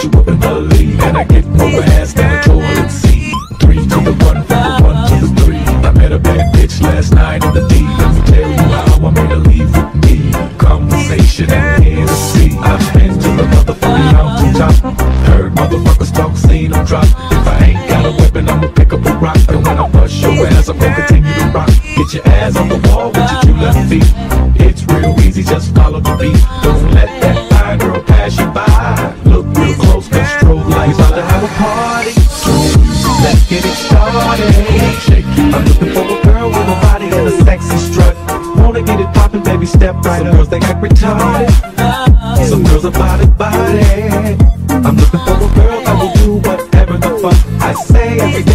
but you wouldn't believe. And I get more ass than a toilet seat. Three to the one, from the one to the three. I met a bad bitch last night in the D. Let me tell you how I made her leave with me. Conversation and Hennessy. I've been to the motherfucking mountain top. Heard motherfuckers talk, seen them drop. If I ain't got a weapon, I'ma pick up a rock. And when I bust your ass, I'm gonna continue to rock. Get your ass on the wall with your two left feet. It's real easy, just follow the beat. Don't let that party. Let's get it started. I'm looking for a girl with a body and a sexy strut. Wanna get it poppin', baby, step right Some up. girls they act retarded. Some girls are body body. I'm looking for a girl that will do whatever the fuck I say every.